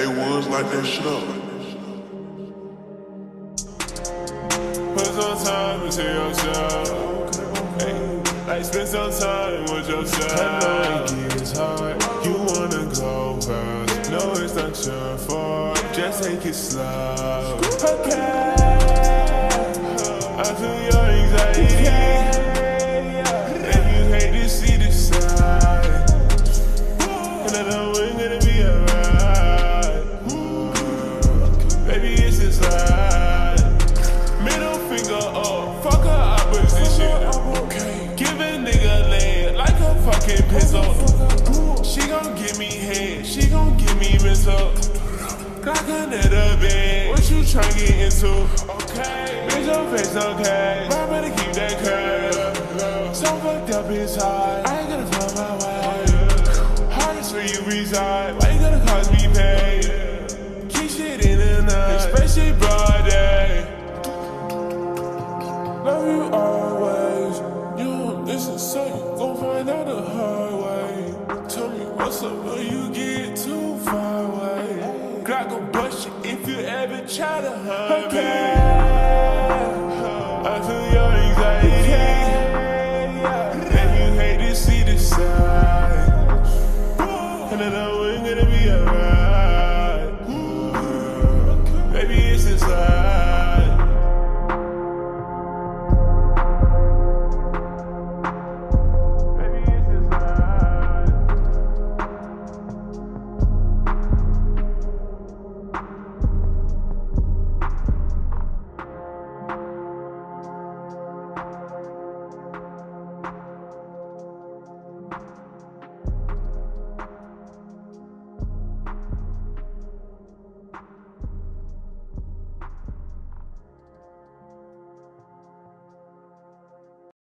A1s light that shit up. Put some time into yourself. Hey, like spend some time with yourself. I know it gets hard. You wanna go first. No, it's not your fault. Just take it slow. Okay. What you tryna get into? Okay, make your face okay. But I better keep that curve. So fucked up inside. I ain't gonna find my way. Hardest where you reside. Why you gonna cause me pain? Keep shit in the night, especially broad day. Love you always. You listen, so you gon' find out the hard way. Tell me what's up with you. I go bust you if you ever try to hurt okay. me. I feel your anxiety. You hate to see the signs. And I know we're gonna be alright.